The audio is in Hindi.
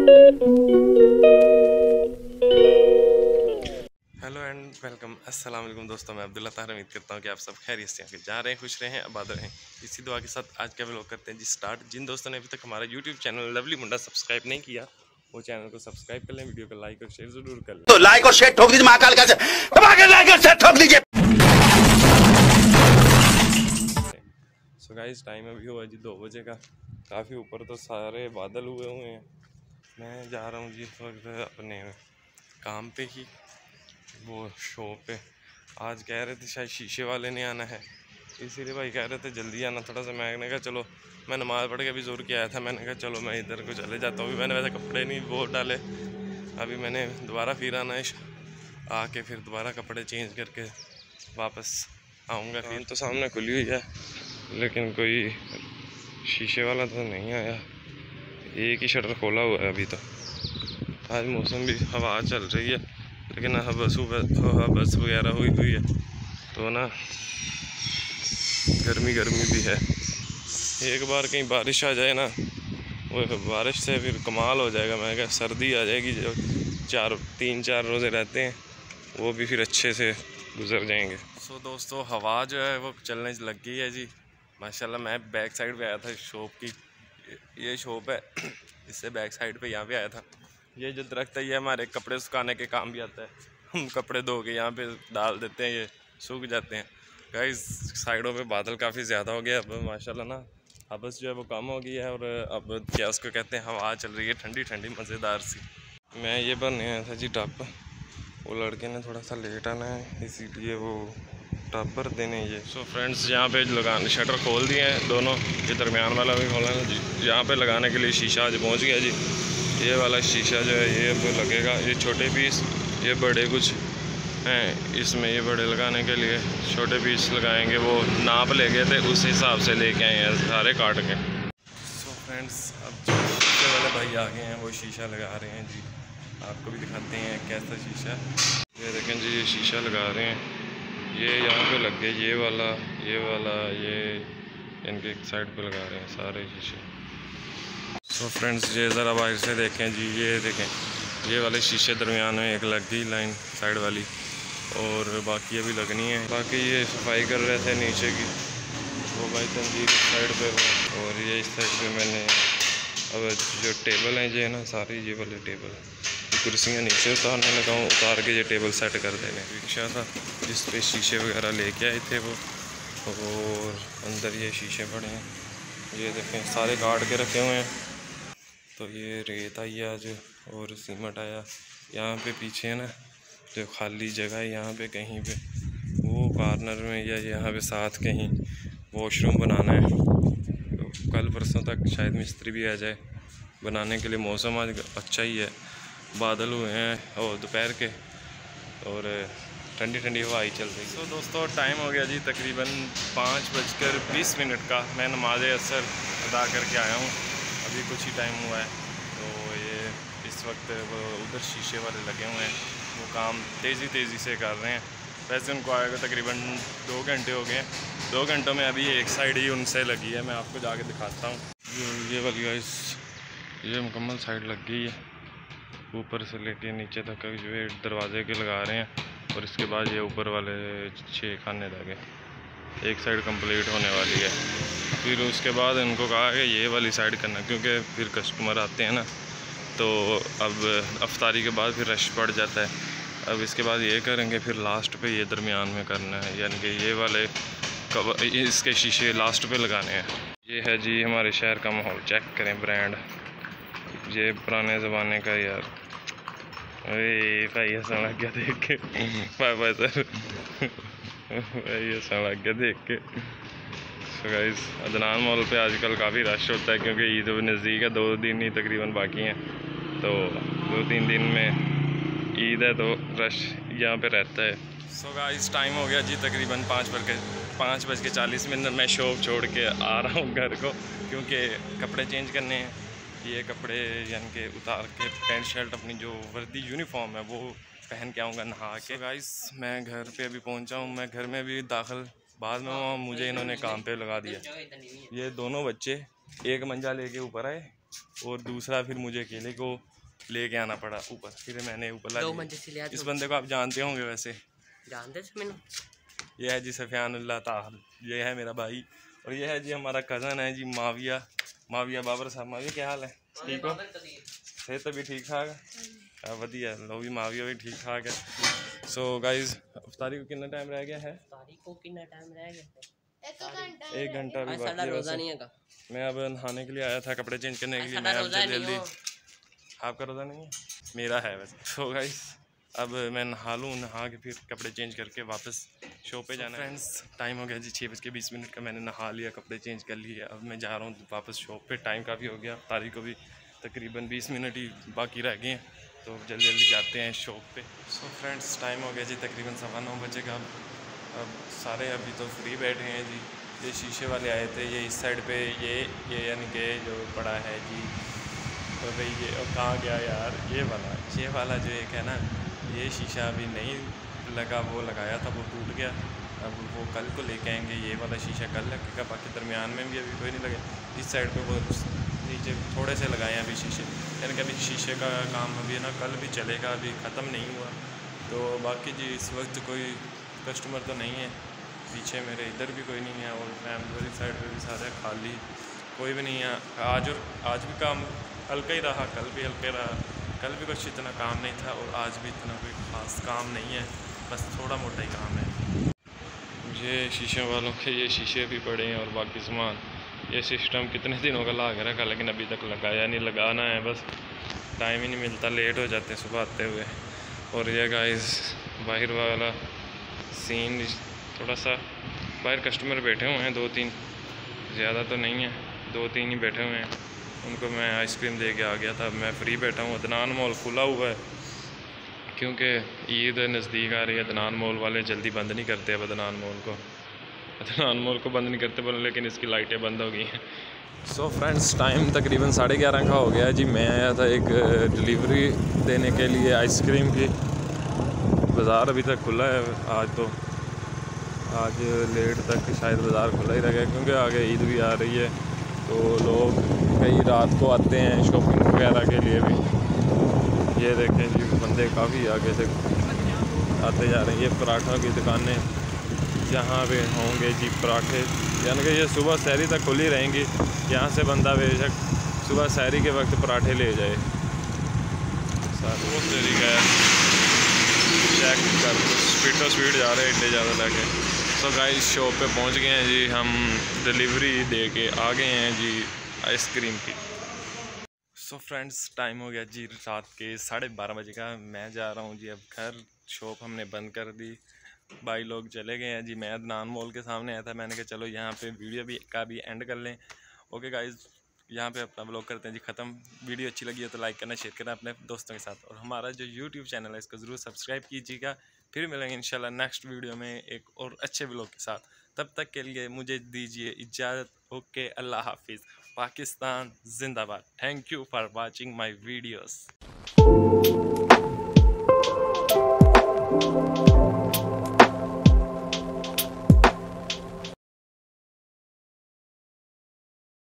हेलो एंड वेलकम अस्सलाम वालेकुम दोस्तों मैं अब्दुल्ला ताहर उम्मीद करता हूँ कि आप सब खैरियत से हैं जा रहे हैं खुश रहे हैं आबाद रहें। इसी दुआ के साथ आज का व्लॉग करते हैं जी स्टार्ट जिन दोस्तों ने अभी तक हमारा YouTube channel lovely Munda subscribe नहीं किया वो चैनल को सब्सक्राइब कर लें वीडियो को लाइक और शेयर ज़रूर कर लें। तो लाइक और शेयर ठोक दीजिए महाकाल के लाइक और शेयर ठोक दीजिए। सो गाइस टाइम अभी हुआ जी दो बजे का। काफ़ी ऊपर तो सारे बादल हुए हुए हैं। मैं जा रहा हूँ जी इस वक्त अपने काम पे ही, वो शॉप पे। आज कह रहे थे शायद शीशे वाले ने आना है, इसीलिए भाई कह रहे थे जल्दी आना थोड़ा सा। मैंने कहा, चलो, मैं नमाज़ पढ़ के भी ज़ोर के आया था। मैंने कहा, चलो, मैं इधर को चले जाता हूँ। अभी मैंने वैसे कपड़े नहीं वो डाले। अभी मैंने दोबारा फिर आना है। आके फिर दोबारा कपड़े चेंज करके वापस आऊँगा फिर। तो सामने खुली हुई है, लेकिन कोई शीशे वाला तो नहीं आया। एक ही शटर खोला हुआ है अभी तो। आज मौसम भी हवा चल रही है लेकिन हबस बस वगैरह हुई हुई है तो ना गर्मी गर्मी भी है। एक बार कहीं बारिश आ जाए ना वो बारिश से फिर कमाल हो जाएगा। मैं क्या सर्दी आ जाएगी जो चार तीन चार रोज़े रहते हैं वो भी फिर अच्छे से गुजर जाएँगे। सो so, दोस्तों हवा जो है वो चलने लग गई है जी। माशाल्लाह मैं बैक साइड पे आया था शॉप की। ये शॉप है। इससे बैक साइड पे यहाँ पे आया था। ये जो दरख्त है, ये हमारे कपड़े सुखाने के काम भी आता है। हम कपड़े धो के यहाँ पे डाल देते हैं, ये सूख जाते हैं। गाइस साइडों पे बादल काफ़ी ज़्यादा हो गया अब माशाल्लाह ना हबस जो है वो कम हो गई है और अब क्या उसको कहते हैं, हवा चल रही है, ठंडी ठंडी, मज़ेदार सी। मैं ये बनने आया था जी टप वो लड़के ने थोड़ा सा लेट आना है, इसीलिए वो टप भर देने ये। सो फ्रेंड्स यहाँ पे लगाने शटर खोल दिए हैं दोनों। ये दरमियान वाला भी खोला है। जी यहाँ पे लगाने के लिए शीशा आज पहुँच गया जी। ये वाला शीशा जो है ये अब लगेगा। ये छोटे पीस ये बड़े कुछ हैं इसमें ये बड़े लगाने के लिए। छोटे पीस लगाएँगे वो नाप ले गए थे उस हिसाब से लेके आए हैं सारे काट के। सो फ्रेंड्स अब जो शीशे वाले भाई आ गए हैं वो शीशा लगा रहे हैं जी। आपको भी दिखाते हैं कैसा शीशा। ये देखें जी ये शीशा लगा रहे हैं। ये यहाँ पे लग गए ये वाला ये वाला, ये इनके एक साइड पे लगा रहे हैं सारे शीशे। सो फ्रेंड्स ये ज़रा बाहर से देखें जी, ये देखें, ये वाले शीशे दरमियान में एक लग गई लाइन साइड वाली और बाकी अभी लगनी है। बाकी ये सफ़ाई कर रहे थे नीचे की, वो भाई तंजीर साइड पे और ये इस साइड पे मैंने, अब जो टेबल हैं ये ना, सारी ये वाले टेबल कुर्सियाँ नीचे उतारने लगा हूँ उतार के ये टेबल सेट कर देने। रिक्शा था, जिस पे शीशे वगैरह लेके आए थे वो। और अंदर ये शीशे पड़े हैं। ये देखें, सारे काट के रखे हुए हैं। तो ये रेत आई है आज, और सीमेंट आया। यहाँ पे पीछे ना, जो खाली जगह है, यहाँ पे कहीं पे। वो कॉर्नर में या यहाँ पे साथ कहीं वॉशरूम बनाना है। तो कल परसों तक शायद मिस्त्री भी आ जाए। बनाने के लिए मौसम आज अच्छा ही है। बादल हुए हैं और दोपहर के और ठंडी ठंडी हवा ही चल रही है। तो दोस्तों टाइम हो गया जी तकरीबन पाँच बजकर बीस मिनट का। मैं नमाज़ असर अदा करके आया हूँ। अभी कुछ ही टाइम हुआ है। तो ये इस वक्त उधर शीशे वाले लगे हुए हैं। वो काम तेज़ी तेज़ी से कर रहे हैं। वैसे उनको आएगा तकरीबन दो घंटे हो गए। दो घंटों में अभी एक साइड ही उनसे लगी है। मैं आपको जाके दिखाता हूँ। ये वाली गाइस ये मुकम्मल साइड लग गई है। ऊपर से लेके नीचे तक जो है दरवाजे के लगा रहे हैं और इसके बाद ये ऊपर वाले छः खाने लगे एक साइड कंप्लीट होने वाली है। फिर उसके बाद इनको कहा कि ये वाली साइड करना, क्योंकि फिर कस्टमर आते हैं ना तो अब अफ्तारी के बाद फिर रश पड़ जाता है। अब इसके बाद ये करेंगे, फिर लास्ट पे ये दरमियान में करना है। यानी कि ये वाले कब, इसके शीशे लास्ट पे लगाने हैं। ये है जी हमारे शहर का माहौल चेक करें ब्रांड ये पुराने ज़माने का यार। अरे भाई ऐसा लग गया देख के पापा सर भाई ऐसा लग गया देख के सो गाइस अदनान मॉल पे आजकल काफ़ी रश होता है क्योंकि ईद नज़दीक है दो दिन ही तकरीबन बाकी हैं तो दो तीन दिन में ईद है तो रश यहाँ पे रहता है सो so गाइस टाइम हो गया जी तकरीबन पाँच बज के पाँच बज के चालीस मिनट मैं शॉप छोड़ के आ रहा हूँ घर को, क्योंकि कपड़े चेंज करने हैं। ये कपड़े यानी कि उतार के पैंट शर्ट अपनी जो वर्दी यूनिफॉर्म है वो पहन के आऊँगा नहा के। गाइस मैं घर पे अभी पहुँचा हूँ। मैं घर में भी दाखिल बाद में हुआ मुझे इन्होंने काम पे लगा दिया। ये दोनों बच्चे एक मंजा लेके ऊपर आए और दूसरा फिर मुझे अकेले को लेके आना पड़ा ऊपर। फिर मैंने ऊपर ला इस बंदे को आप जानते होंगे वैसे। जानते ये है जी सफ़ियान अल्लाह ये है मेरा भाई और ये है जी हमारा कज़न है जी माविया। माविया बाबर साहब माविया क्या हाल है? ठीक हो? सेहत भी ठीक ठाक है? हाँ, वधिया लो भी माविया भी ठीक ठाक है। सो गाइज़ अफ्तारी को कितना टाइम रह गया है? तारीख को कितना टाइम रह गया एक घंटा। भी बाकी है रोजा नहीं हैगा मैं अब नहाने के लिए आया था कपड़े चेंज करने के लिए मैं अब जल्दी हो। आपका रोज़ा नहीं है? मेरा है वैसे। सो गाइस अब मैं नहा लूँ नहा के फिर कपड़े चेंज करके वापस शो पे जाना है। फ्रेंड्स टाइम हो गया जी छः बज के बीस मिनट का। मैंने नहा लिया कपड़े चेंज कर लिए। अब मैं जा रहा हूँ वापस शॉप पे। टाइम काफ़ी हो गया। तारीख को भी तकरीबन बीस मिनट ही बाकी रह गए हैं। तो जल्दी जल्दी जाते हैं शॉप पे। सो फ्रेंड्स टाइम हो गया जी तकरीबन सवा नौ बजे का। अब सारे अभी तो फ्री बैठे हैं जी। ये शीशे वाले आए थे ये इस साइड पे ये ये यानी कि जो पड़ा है जी। तो भाई ये कहाँ गया यार? ये वाला ये वाला जो एक है ना ये शीशा अभी नहीं लगा, वो लगाया था, वो टूट गया। अब वो कल को लेके आएँगे, ये वाला शीशा कल लगेगा बाकी दरमियान में भी अभी कोई नहीं लगे। इस साइड पे वो नीचे थोड़े से लगाए हैं अभी शीशे। यानी कि अभी शीशे का काम अभी ना, कल भी चलेगा, अभी ख़त्म नहीं हुआ। तो बाकी जी, इस वक्त कोई कस्टमर तो नहीं है। पीछे मेरे, इधर भी कोई नहीं है, और फैमिली वाली साइड पर भी सारे खाली। कोई भी नहीं है। आज और, आज भी काम हल्का ही रहा, कल भी हल्का रहा। कल भी कुछ इतना काम नहीं था, और आज भी इतना कोई ख़ास काम नहीं है। बस थोड़ा मोटा ही काम है। ये शीशे वालों के, ये शीशे भी पड़े हैं और बाकी सामान। ये सिस्टम कितने दिनों का ला रखा, लेकिन अभी तक लगाया नहीं, लगाना है बस। टाइम ही नहीं मिलता लेट हो जाते हैं सुबह आते हुए। और ये गाइस बाहर वाला सीन थोड़ा सा बाहर कस्टमर बैठे हुए हैं दो तीन ज़्यादा तो नहीं है दो तीन ही बैठे हुए हैं। उनको मैं आइसक्रीम दे के आ गया था, मैं फ्री बैठा हूँ, अदनान मॉल खुला हुआ है। क्योंकि ईद नज़दीक आ रही है, अदनान मॉल वाले जल्दी बंद नहीं करते अब अदनान मॉल को। अदनान मॉल को बंद नहीं करते बोले, लेकिन इसकी लाइटें बंद हो गई हैं। सो फ्रेंड्स टाइम तकरीबन साढ़े ग्यारह का हो गया जी, मैं आया था एक डिलीवरी देने के लिए आइसक्रीम की। बाज़ार अभी तक खुला है, आज तो आज लेट तक शायद बाज़ार खुला ही रहेगा, क्योंकि आगे ईद भी आ रही है। तो लोग कई रात को आते हैं शॉपिंग वगैरह के लिए भी। ये देखें जी। बंदे काफ़ी आगे से आते जा रहे हैं। ये पराठा की दुकानें जहाँ पे होंगे जी पराठे। यानी कि ये सुबह शहरी तक खुली रहेंगी। यहाँ से बंदा बेशक सुबह शहरी के वक्त पराठे ले जाए। चेक कर स्पीड तो स्पीड जा रहे हैं इतने ज़्यादा लगे तो गाइस शॉप पे पहुँच गए हैं जी। हम डिलीवरी दे के आ गए हैं जी आइसक्रीम की। सो फ्रेंड्स टाइम हो गया जी रात के साढ़े बारह बजे का। मैं जा रहा हूँ जी अब घर। शॉप हमने बंद कर दी। भाई लोग चले गए हैं जी। मैं अदनान मॉल के सामने आया था। मैंने कहा, चलो यहाँ पे वीडियो भी, का भी एंड कर लें। ओके गाइज़ यहाँ पे अपना ब्लॉग करते हैं जी। ख़त्म। वीडियो अच्छी लगी है तो लाइक करना शेयर करना अपने दोस्तों के साथ। और हमारा जो यूट्यूब चैनल है, इसको ज़रूर सब्सक्राइब कीजिएगा। फिर मिलेंगे इंशाल्लाह नेक्स्ट वीडियो में एक और अच्छे ब्लॉग के साथ। तब तक के लिए मुझे दीजिए इजाज़त। ओके अल्लाह हाफिज़। Pakistan Zindabad. Thank you for watching my videos.